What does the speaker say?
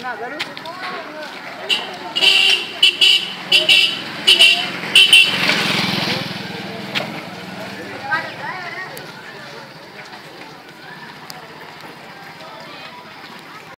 कितना करूँ